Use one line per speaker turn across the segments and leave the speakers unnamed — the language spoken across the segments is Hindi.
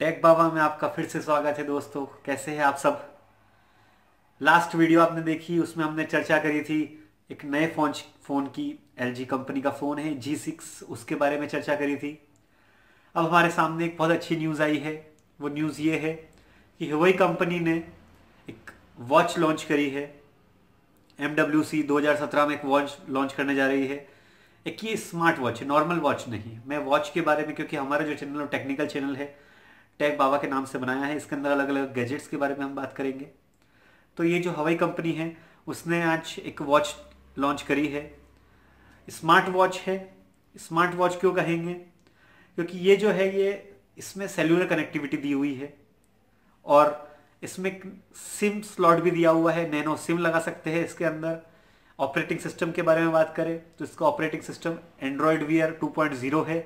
टेक बाबा में आपका फिर से स्वागत है दोस्तों। कैसे हैं आप सब? लास्ट वीडियो आपने देखी, उसमें हमने चर्चा करी थी एक नए फ़ोन, फ़ोन की एलजी कंपनी का फ़ोन है, जी सिक्स, उसके बारे में चर्चा करी थी। अब हमारे सामने एक बहुत अच्छी न्यूज़ आई है। वो न्यूज़ ये है कि हवाई कंपनी ने एक वॉच लॉन्च करी है। एम डब्ल्यू सी दो हज़ार सत्रह में एक वॉच लॉन्च करने जा रही है। एक ये स्मार्ट वॉच है, नॉर्मल वॉच नहीं मैं वॉच के बारे में, क्योंकि हमारा जो चैनल टेक्निकल चैनल है टेक बाबा के नाम से बनाया है, इसके अंदर अलग अलग गैजेट्स के बारे में हम बात करेंगे। तो ये जो हवाई कंपनी है, उसने आज एक वॉच लॉन्च करी है। स्मार्ट वॉच है। स्मार्ट वॉच क्यों कहेंगे? क्योंकि ये जो है, ये इसमें सेल्यूलर कनेक्टिविटी दी हुई है और इसमें सिम स्लॉट भी दिया हुआ है। नैनो सिम लगा सकते हैं इसके अंदर। ऑपरेटिंग सिस्टम के बारे में बात करें तो इसका ऑपरेटिंग सिस्टम एंड्रॉयड वीयर 2.0 है।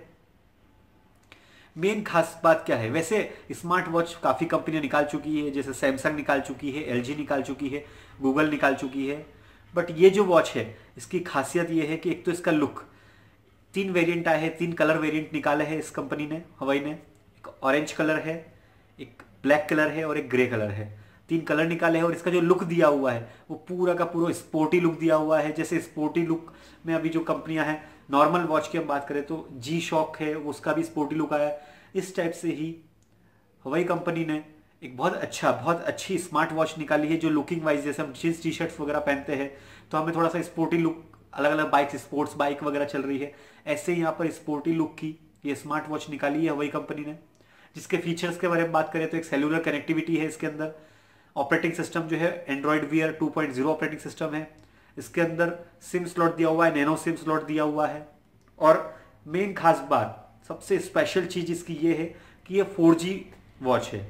मेन खास बात क्या है? वैसे स्मार्ट वॉच काफ़ी कंपनियाँ निकाल चुकी है, जैसे सैमसंग निकाल चुकी है एलजी निकाल चुकी है गूगल निकाल चुकी है। बट ये जो वॉच है, इसकी खासियत ये है कि एक तो इसका लुक तीन वेरिएंट आए हैं, तीन कलर वेरिएंट निकाले हैं इस कंपनी ने हवाई ने। एक ऑरेंज कलर है, एक ब्लैक कलर है और एक ग्रे कलर है। तीन कलर निकाले हैं और इसका जो लुक दिया हुआ है, वो पूरा का पूरा स्पोर्टी लुक दिया हुआ है। जैसे स्पोर्टी लुक में अभी जो कंपनियाँ हैं नॉर्मल वॉच की हम बात करें तो जी शॉक है, उसका भी स्पोर्टी लुक आया। इस टाइप से ही हवाई कंपनी ने एक बहुत अच्छा बहुत अच्छी स्मार्ट वॉच निकाली है, जो लुकिंग वाइज जैसे हम जीन्स टी शर्ट्स वगैरह पहनते हैं तो हमें थोड़ा सा स्पोर्टी लुक अलग अलग बाइक स्पोर्ट्स बाइक वगैरह चल रही है। ऐसे यहाँ पर स्पोर्टी लुक की ये स्मार्ट वॉच निकाली है हवाई कंपनी ने। जिसके फीचर्स के बारे में बात करें तो एक सेलुलर कनेक्टिविटी है इसके अंदर। ऑपरेटिंग सिस्टम जो है एंड्रॉइड वीयर 2.0 ऑपरेटिंग सिस्टम है। इसके अंदर सिम स्लॉट दिया हुआ है, नैनो सिम स्लॉट दिया हुआ है। और मेन खास बात, सबसे स्पेशल चीज़ इसकी ये है कि ये 4G वॉच है।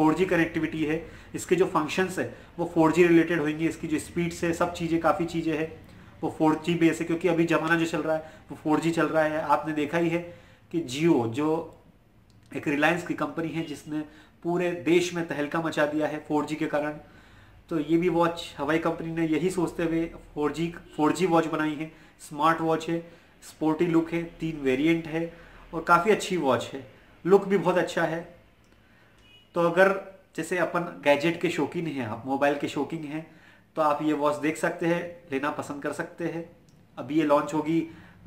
4G कनेक्टिविटी है। इसके जो फ़ंक्शंस है, वो 4G रिलेटेड होंगे। इसकी जो स्पीड है, सब चीज़ें, काफ़ी चीज़ें हैं। वो 4G बेस है, क्योंकि अभी ज़माना जो चल रहा है, वो 4G चल रहा है। आपने देखा ही है कि जियो जो एक रिलायंस की कंपनी है, जिसने पूरे देश में तहलका मचा दिया है 4G के कारण तो ये भी वॉच हवाई कंपनी ने यही सोचते हुए 4G 4G वॉच बनाई है। स्मार्ट वॉच है स्पोर्टी लुक है, तीन वेरिएंट है और काफ़ी अच्छी वॉच है। लुक भी बहुत अच्छा है। तो अगर जैसे अपन गैजेट के शौकीन हैं, आप मोबाइल के शौकीन हैं तो आप ये वॉच देख सकते हैं, लेना पसंद कर सकते हैं। अभी ये लॉन्च होगी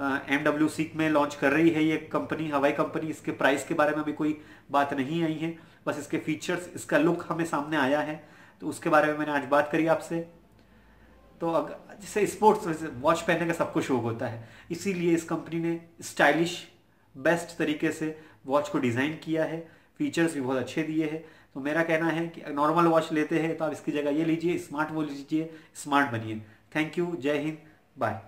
एम डब्ल्यू में लॉन्च कर रही है ये कंपनी हवाई कंपनी इसके प्राइस के बारे में अभी कोई बात नहीं आई है। बस इसके फीचर्स इसका लुक हमें सामने आया है। तो उसके बारे में मैंने आज बात करी आपसे। तो अगर जैसे स्पोर्ट्स वॉच पहनने का सब कुछ शौक होता है। इसीलिए इस कंपनी ने स्टाइलिश बेस्ट तरीके से वॉच को डिज़ाइन किया है। फीचर्स भी बहुत अच्छे दिए हैं। तो मेरा कहना है कि नॉर्मल वॉच लेते हैं तो आप इसकी जगह ये लीजिए स्मार्ट वो लीजिए स्मार्ट बनिए। थैंक यू जय हिंद बाय